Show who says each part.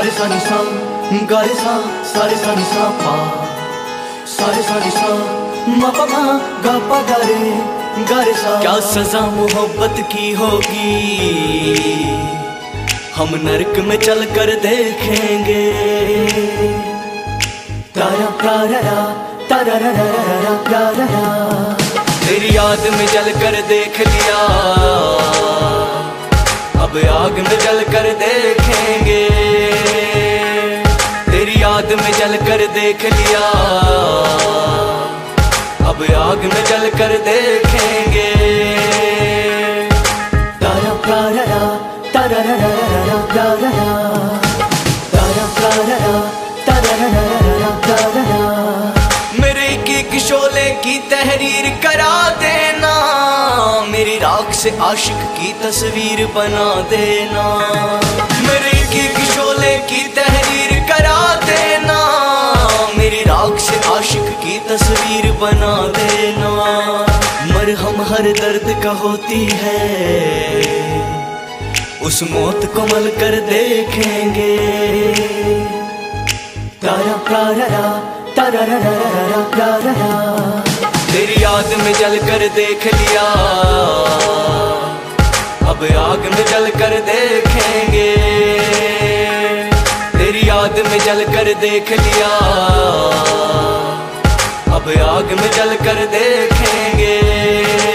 Speaker 1: सारे सा सा गा रे सा सारे सा सा पा सारे सा सा मा पा मा गा पा गा रे गा रे सा क्या सजा मोहब्बत की होगी? हम नरक में चल कर देखेंगे। तारा तारा तारा तारा तारा तेरी याद में जल कर देख लिया। अब आग में जल कर देखेंगे। याद में जल कर देख लिया अब आग में जल कर देखेंगे तारा तारा तारा तारा मेरे की तहरीर करा देना मेरी राख से आशिक की तस्वीर बना देना मेरे की किशोले की तहरीर हर दर्द का होती है। उस मौत को मल कर देखेंगे। तारा तारा तारा तारा, तेरी याद में जल कर देख लिया। अब आग में जल कर देखेंगे। तेरी याद में जल कर देख लिया। अब आग में जल कर देखेंगे।